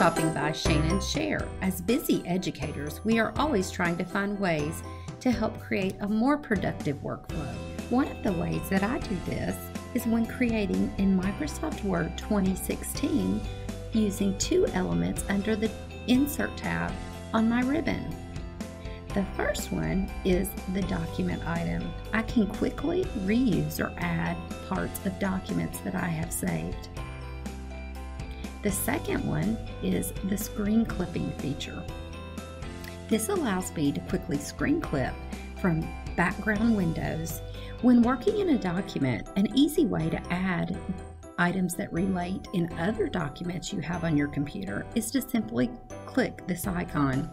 stopping by Shannon's Share. As busy educators, we are always trying to find ways to help create a more productive workflow. One of the ways that I do this is when creating in Microsoft Word 2016 using two elements under the Insert tab on my ribbon. The first one is the document item. I can quickly reuse or add parts of documents that I have saved. The second one is the screen clipping feature. This allows me to quickly screen clip from background windows. When working in a document, an easy way to add items that relate in other documents you have on your computer is to simply click this icon.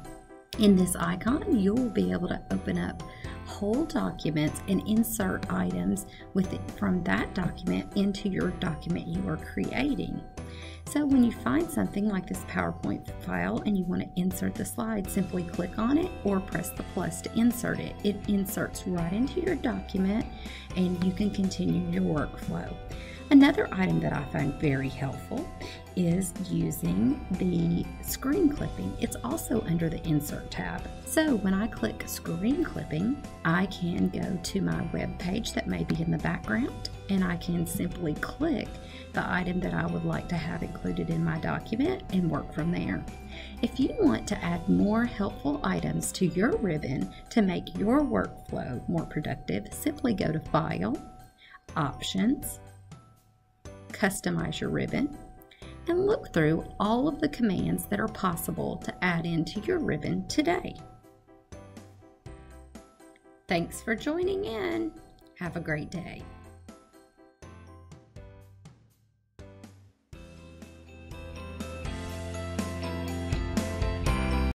In this icon, you'll be able to open up whole documents and insert items with it from that document into your document you are creating. So when you find something like this PowerPoint file and you want to insert the slide, simply click on it or press the plus to insert it. It inserts right into your document and you can continue your workflow. Another item that I find very helpful is using the screen clipping. It's also under the Insert tab. So when I click screen clipping, I can go to my web page that may be in the background and I can simply click the item that I would like to have included in my document and work from there. If you want to add more helpful items to your ribbon to make your workflow more productive, simply go to File, Options, customize your ribbon, and look through all of the commands that are possible to add into your ribbon today. Thanks for joining in. Have a great day.